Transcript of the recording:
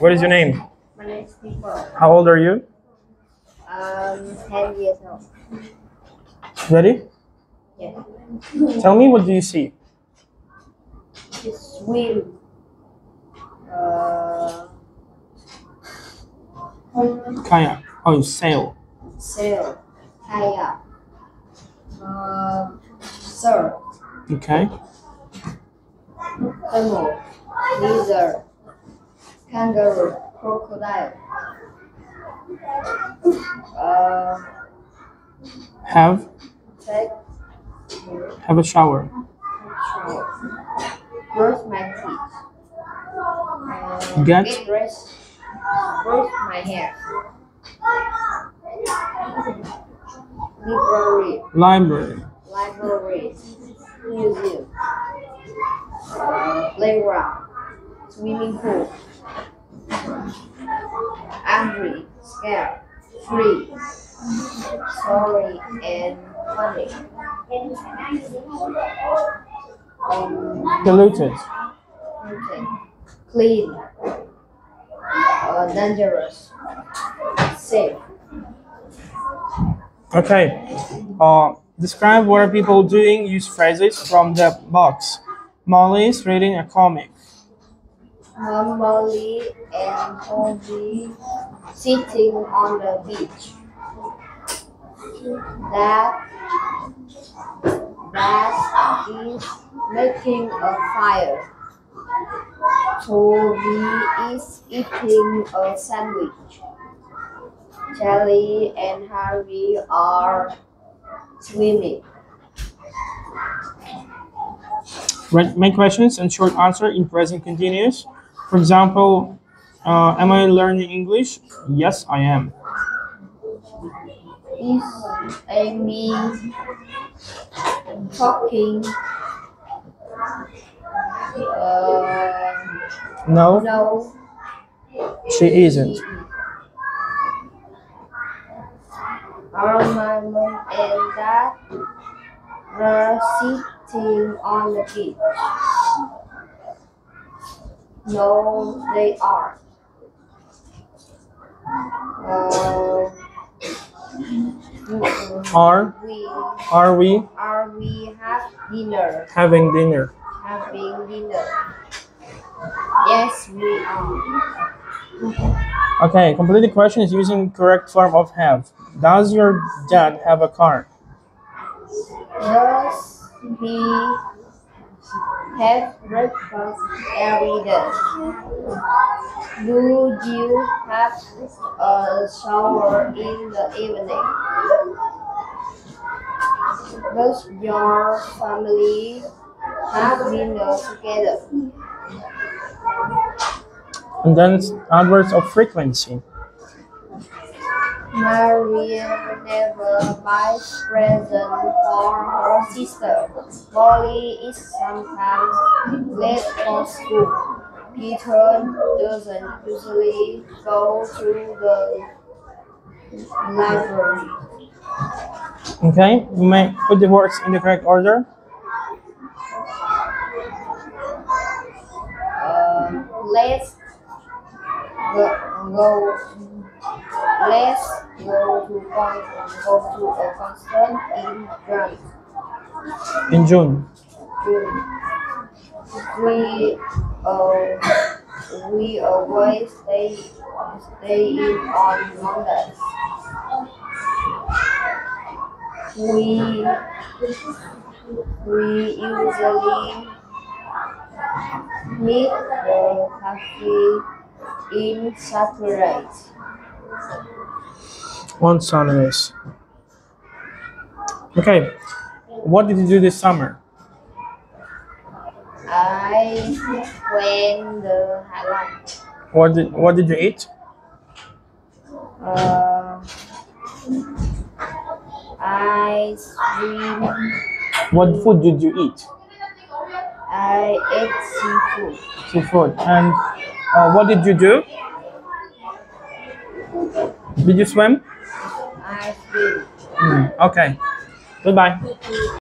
What is your name? My name is People. How old are you? Um, 10 years old. Ready? Yeah. Tell me what do you see? To swim. Uh, Kayak. Oh, you sail. sail. Kayak. Uh, surf. Okay. Camel. Lizard. Kangaroo. Crocodile. Uh, Have take have a shower. shower. Brush my teeth. Uh, Get- Get dressed. Brush my hair. Library. Library. Library. Museum. Uh, playground. Swimming pool. Angry. Scared. Free. Sorry and funny. Um, Polluted. Okay. Clean. Uh, dangerous. Safe. Okay. Uh, describe what are people doing. Use phrases from the box. Molly is reading a comic. Molly, and Toby sitting on the beach. That that is making a fire. Toby is eating a sandwich. Charlie and Harry are swimming. Write make questions and short answer in present continuous. For example, uh, am I learning English? Yes, I am. Is Amy talking? Uh, No, no, she isn't. Are my mom and dad were sitting on the beach? No, they are. Uh, Are we are we are we have dinner? having dinner? Having dinner? Yes, we are. Okay, complete the question is using correct form of have. Does your dad have a car? Does he have breakfast every day? Do you have a shower in the evening? Does your family have dinner together? And then adverbs of frequency. Maria never buys presents for her sister. Molly is sometimes late for school. Peter doesn't usually go to the library. Okay, you may put the words in the correct order. Uh, let's go, go let's go to con- go to a concert in France. In June. June. We uh, we always stay stay in on Mondays. We we usually meet the cafe in Saturdays. On Saturdays. Okay, what did you do this summer? I went the Highland. What did What did you eat? Uh, I swim. What food did you eat? I ate seafood. Seafood. And uh, what did you do? Did you swim? I swim. Hmm, okay. Goodbye.